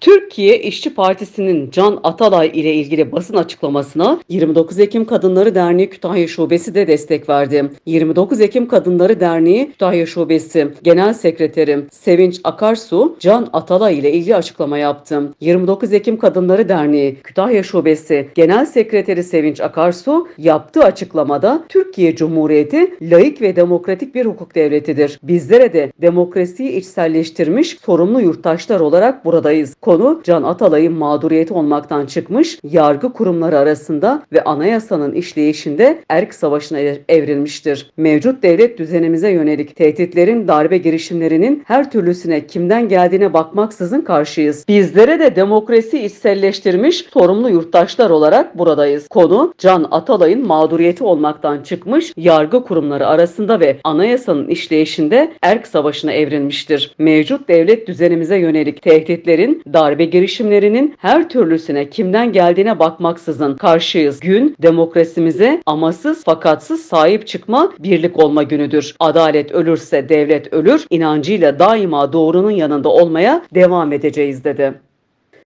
Türkiye İşçi Partisi'nin Can Atalay ile ilgili basın açıklamasına 29 Ekim Kadınları Derneği Kütahya Şubesi de destek verdi. 29 Ekim Kadınları Derneği Kütahya Şubesi Genel Sekreteri Sevinç Akarsu Can Atalay ile ilgili açıklama yaptı. 29 Ekim Kadınları Derneği Kütahya Şubesi Genel Sekreteri Sevinç Akarsu yaptığı açıklamada Türkiye Cumhuriyeti laik ve demokratik bir hukuk devletidir. Bizlere de demokrasiyi içselleştirmiş sorumlu yurttaşlar olarak buradayız. Konu Can Atalay'ın mağduriyeti olmaktan çıkmış, yargı kurumları arasında ve anayasanın işleyişinde erk savaşına evrilmiştir. Mevcut devlet düzenimize yönelik tehditlerin, darbe girişimlerinin her türlüsüne kimden geldiğine bakmaksızın karşıyız. Bizlere de demokrasi içselleştirmiş sorumlu yurttaşlar olarak buradayız. Konu Can Atalay'ın mağduriyeti olmaktan çıkmış, yargı kurumları arasında ve anayasanın işleyişinde erk savaşına evrilmiştir. Mevcut devlet düzenimize yönelik tehditlerin, darbe girişimlerinin her türlüsüne kimden geldiğine bakmaksızın karşıyız. Gün demokrasimize amasız fakatsız sahip çıkma, birlik olma günüdür. Adalet ölürse devlet ölür, inancıyla daima doğrunun yanında olmaya devam edeceğiz dedi.